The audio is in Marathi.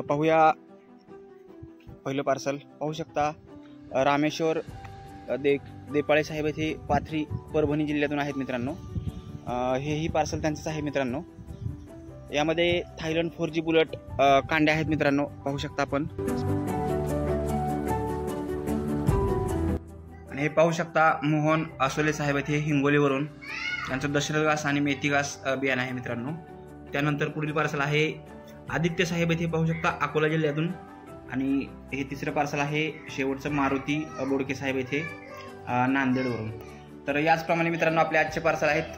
पाहूया पहिलं पार्सल. पाहू शकता रामेश्वर दे देपाळे साहेब येथे पाथरी परभणी जिल्ह्यातून आहेत मित्रांनो. हेही पार्सल त्यांचंच आहे मित्रांनो. यामध्ये थायलंड फोर जी बुलेट कांड्या आहेत मित्रांनो. पाहू शकता आपण. आणि हे पाहू शकता मोहन आसोले साहेब येथे हिंगोलीवरून. त्यांचं दशरथ घास आणि मेथी घास बियाणं आहे मित्रांनो. त्यानंतर पुढील पार्सल आहे आदित्य साहेब येथे पाहू शकता अकोला जिल्ह्यातून. आणि हे तिसरं पार्सल आहे शेवटचं मारुती बोडके साहेब येथे नांदेडवरून. तर याचप्रमाणे मित्रांनो आपले आजचे पार्सल आहेत